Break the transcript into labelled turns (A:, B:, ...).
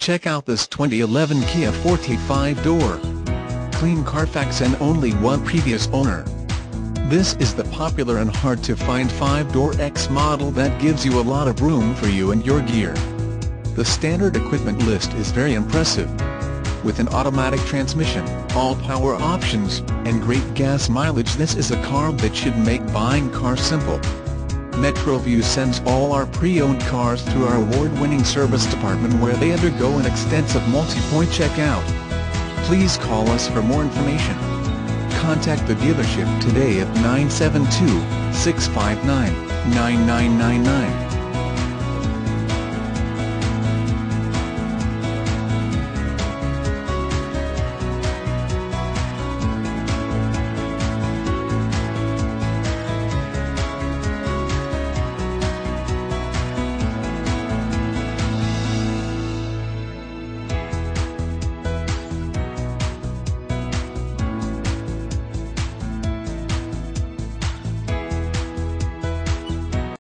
A: Check out this 2011 Kia Forte 5-door. Clean Carfax and only one previous owner. This is the popular and hard-to-find 5-door EX model that gives you a lot of room for you and your gear. The standard equipment list is very impressive. With an automatic transmission, all power options, and great gas mileage this is a car that should make buying cars simple. Metro VW sends all our pre-owned cars through our award-winning service department where they undergo an extensive multi-point checkout. Please call us for more information. Contact the dealership today at 972-659-9999.